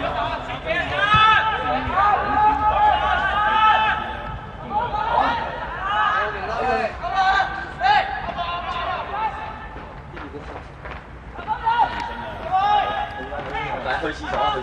老板来回洗澡回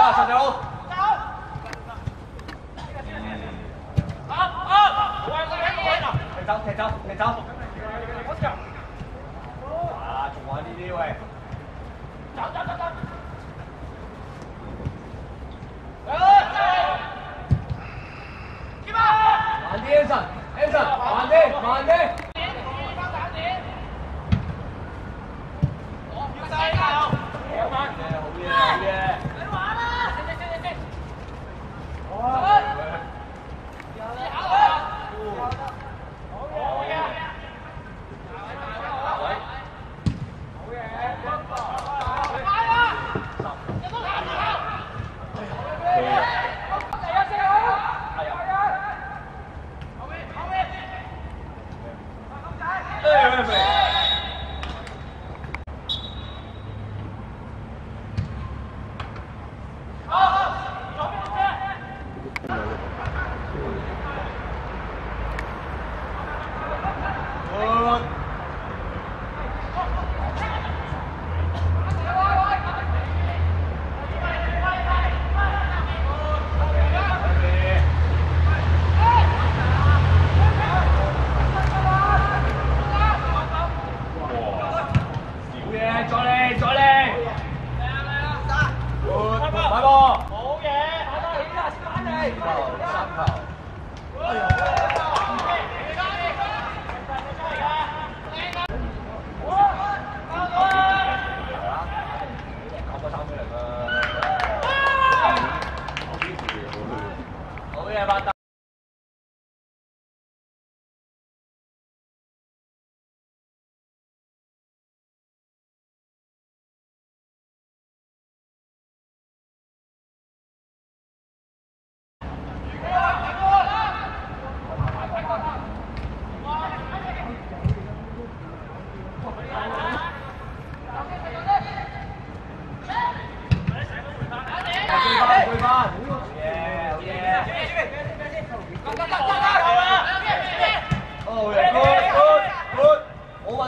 大声点哦 Kevin.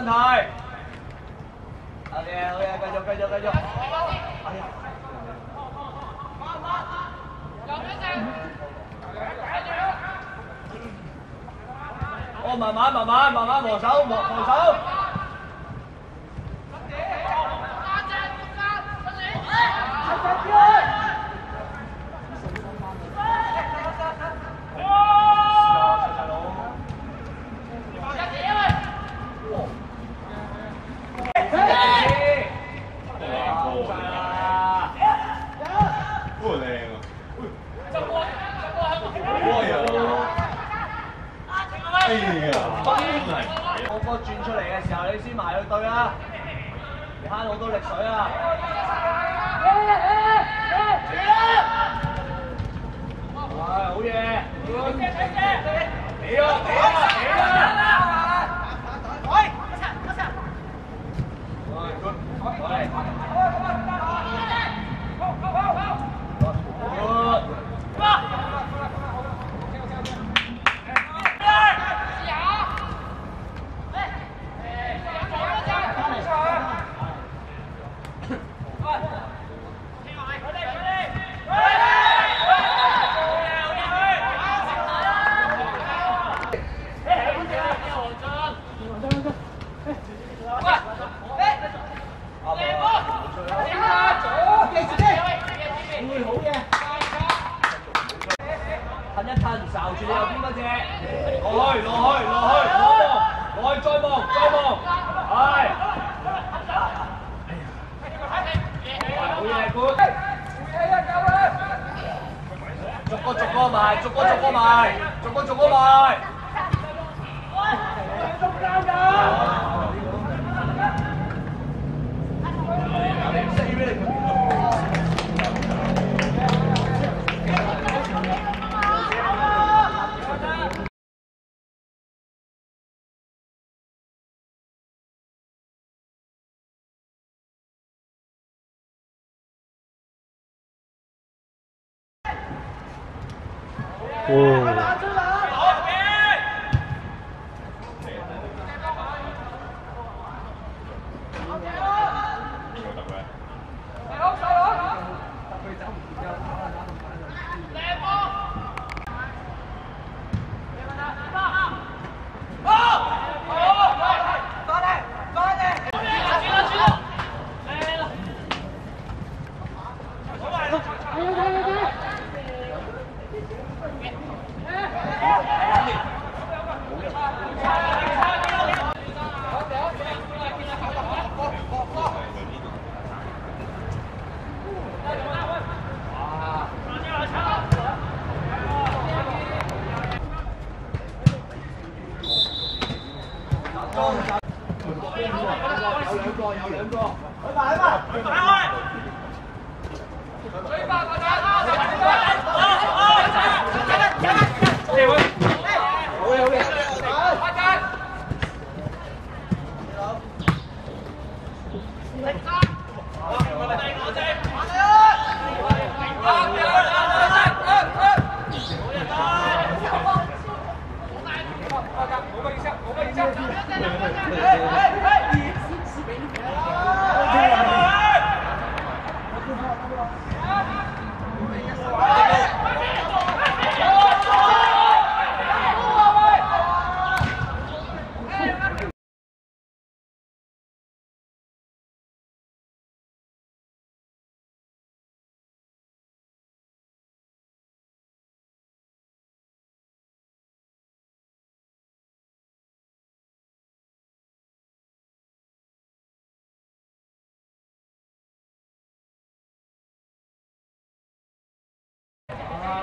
lên thôi ok ok, coi vô coi vô coi vô ô mà má mà má mà má, mùa xấu mùa mùa xấu Hãy subscribe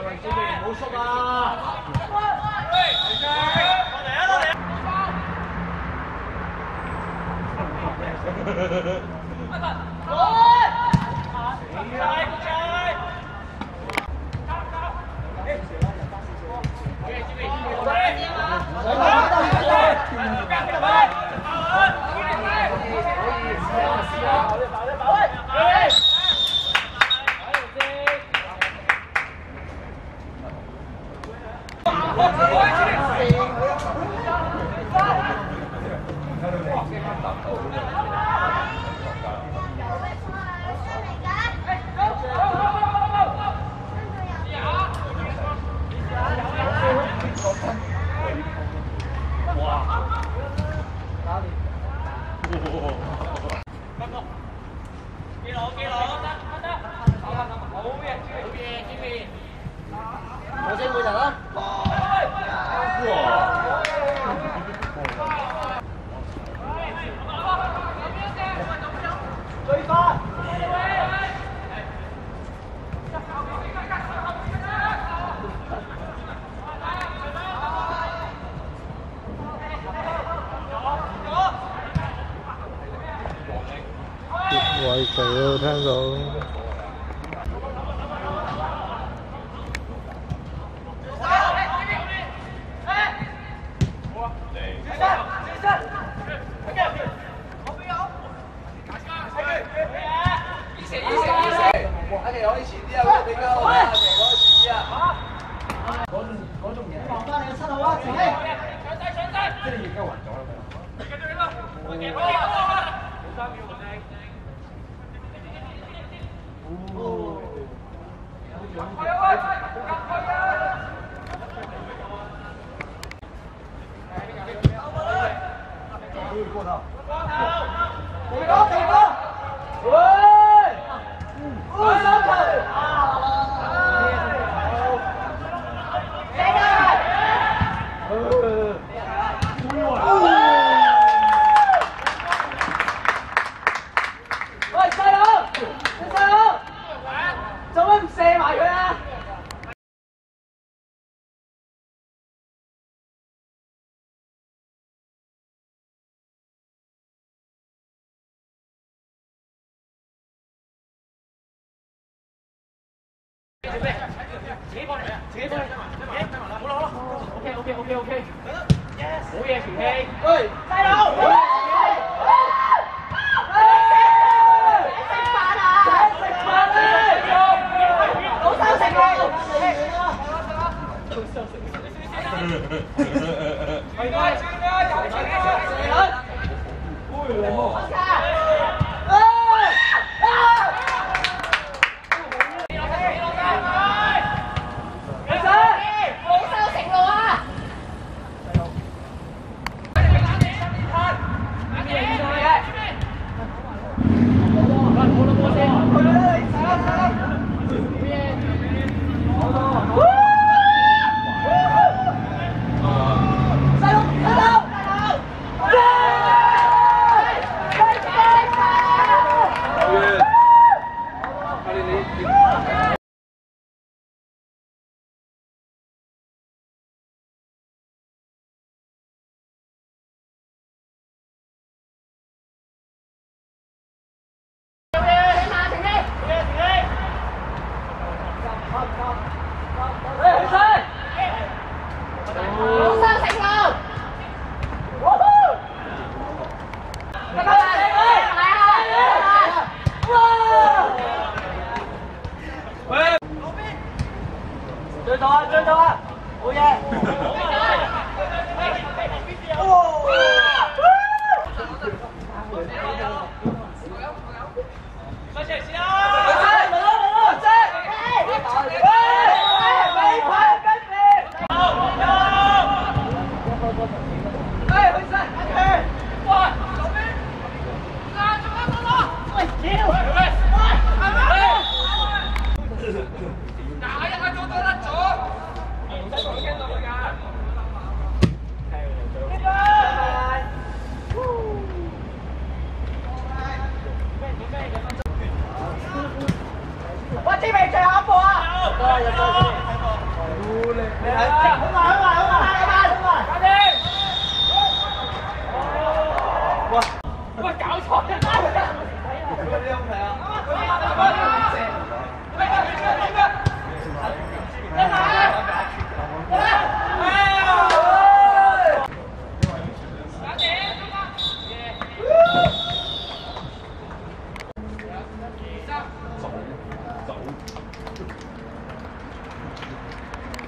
好縮啊！喂，嚟啊，嚟啊！chạy từ ra rồi. Hãy subscribe cho kênh Ghiền Mì Gõ Để không bỏ lỡ những video hấp dẫn 准备好走了走了走。Mày coi, chơi chơi, chơi chơi, chơi chơi. Ui, lấy mổ. 好啊，好啊，好啊，快快快，搞掂。喂，喂，喂，搞错。